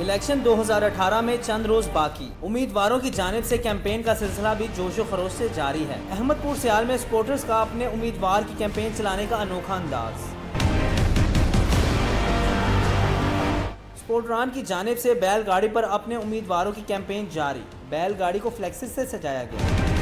Election 2018 में चंद रोज बाकी। उम्मीदवारों की जानब से कैंपेन का सिलसिला भी जोशो खरोश से जारी है। अहमदपुर सियाल में सपोर्टर्स का अपने उम्मीदवार की कैंपेन चलाने का अनोखा अंदाज। सपोर्टरान की जानब से बैलगाड़ी पर अपने उम्मीदवारों की कैंपेन जारी। बैलगाड़ी को फ्लेक्सिस से सजाया गया।